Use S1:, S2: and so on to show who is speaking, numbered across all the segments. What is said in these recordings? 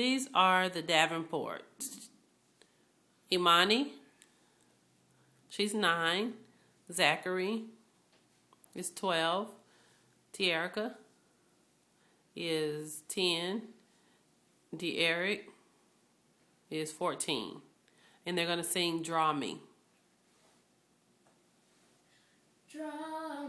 S1: These are the Davenports. Imani, she's nine. Zachary is 12. T'eRicka is 10. D'eRick is 14. And they're going to sing Draw Me.
S2: Draw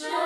S2: precious.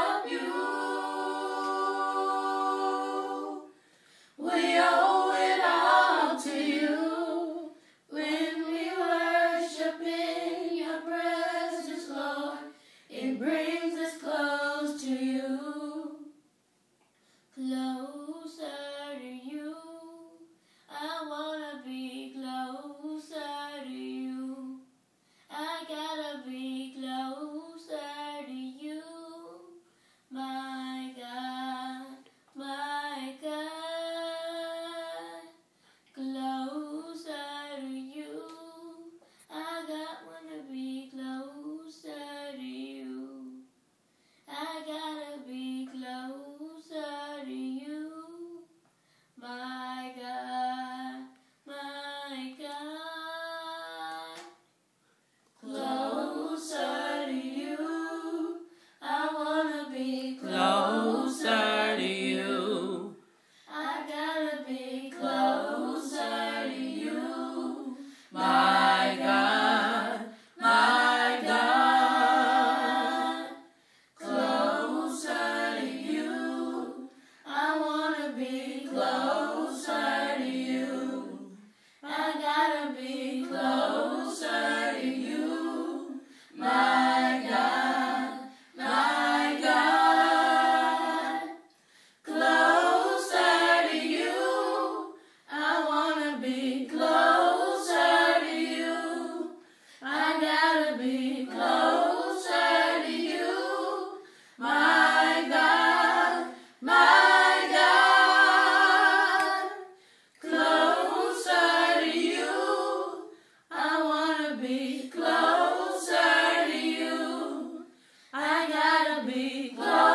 S2: me.